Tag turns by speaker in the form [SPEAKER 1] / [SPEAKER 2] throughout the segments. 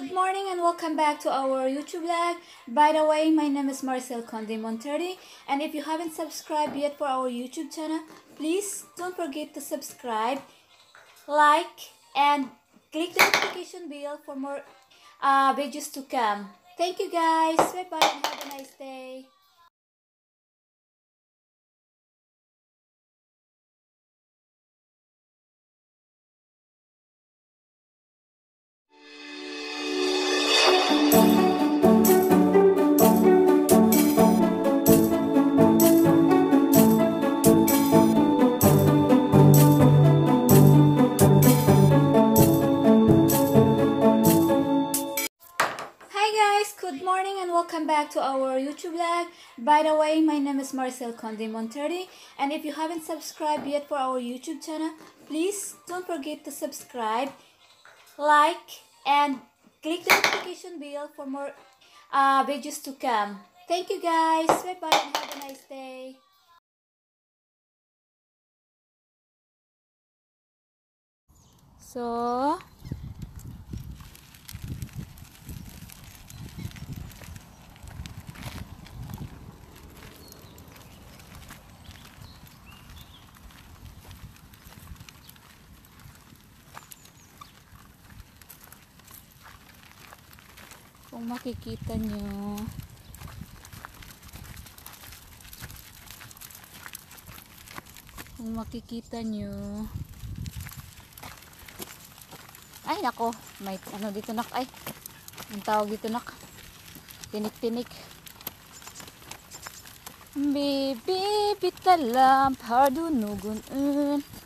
[SPEAKER 1] good morning and welcome back to our YouTube vlog. By the way, my name is Marcel Conde Monterdi and if you haven't subscribed yet for our YouTube channel, please don't forget to subscribe, like, and click the notification bell for more uh, videos to come. Thank you guys. Bye bye and have a nice day. Back to our YouTube vlog. By the way, my name is Marcel Conde Monterdi and if you haven't subscribed yet for our YouTube channel, please don't forget to subscribe, like, and click the notification bell for more uh, videos to come. Thank you guys. Bye bye and have a nice day. So, kung makikita nyo, kung makikita nyo, ay nako, may ano dito nak, ay, ang tawag dito nak, tinik-tinik. Bibi bitalam pardunugun un.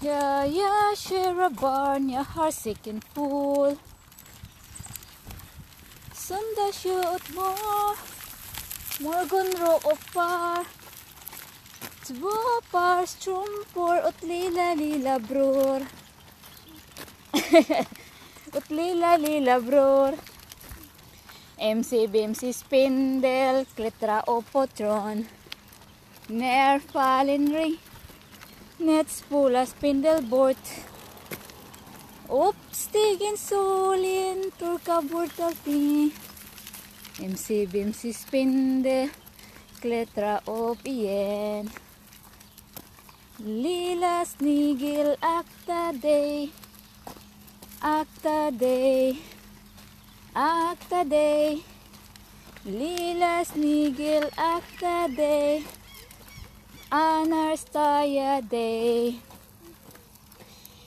[SPEAKER 1] Ja, ja, kära barn, jag har sicken full. Söndag kött mor, morgonrå och par. Två par strumpor åt lilla, lilla bror. åt lilla, lilla bror. MC, BMC, spindel, klättra upp på trån. När fallen ring, nät spola spindel bort. Upp stigen solen, torka bort allting. MC, BMC, spindel, klättra upp igen. Lilla snigel, akta dig, akta dig. Akta dig, lilla snigel, akta dig. Jag dig.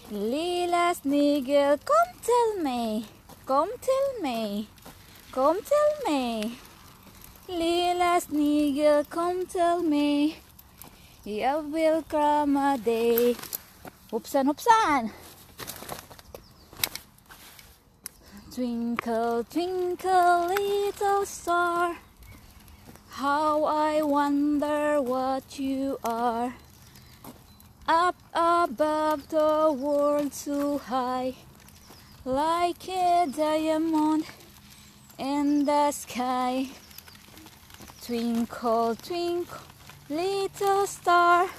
[SPEAKER 1] Lilla snigel, come tell me, kom till mig, kom till mig. Lilla snigel, kom till mig. Jag vill krama dig. Hoppsan, hoppsan! Twinkle, twinkle, little star, how I wonder what you are. Up above the world so high, like a diamond in the sky. Twinkle, twinkle, little star,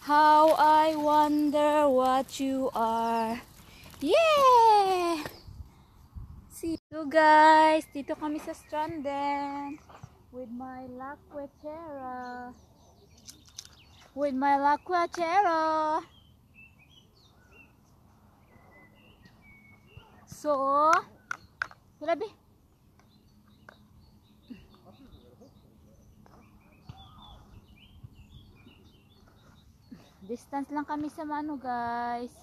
[SPEAKER 1] how I wonder what you are. Yeah! See you guys, dito kami sa Stranden with my lakwachera. With my lakwachera. So, grabe. Distance lang kami sa mano guys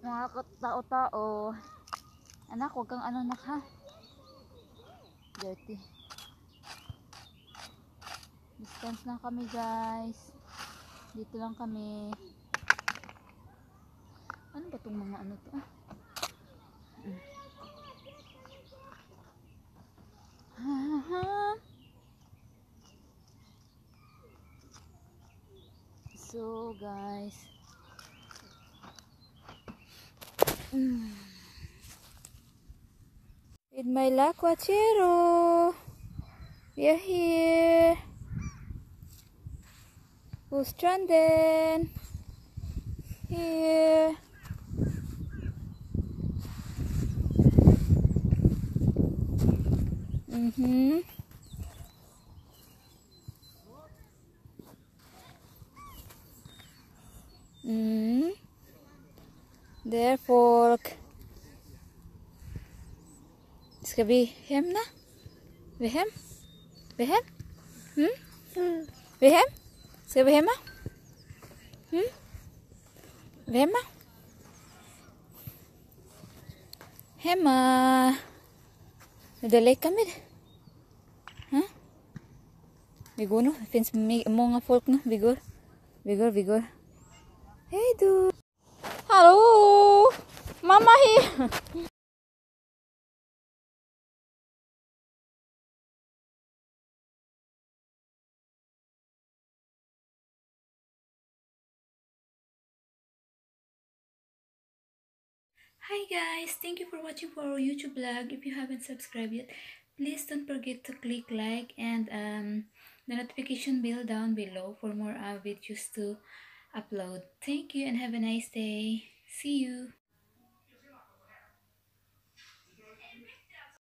[SPEAKER 1] mga tao-tao. Anak, huwag kang ano nak ha. Dirty. Distance lang kami guys. Dito lang kami. Ano ba tong mga ano to? So guys, With my lakwachero. We are here. Who's stranded? Here. Mm-hmm. Mm. There, folk. इसका बेहम ना वहम वहम हम्म वहम इसका वहमा हम्म वहमा Hema Dala kami. Ha? Bigo no? Fins mga folk no? Bigor. Bigor, bigor. Hey, dude. Hello! Mama here. Hi guys, thank you for watching for our YouTube vlog. If you haven't subscribed yet, please don't forget to click like and um, the notification bell down below for more uh, videos to upload. Thank you and have a nice day. See you.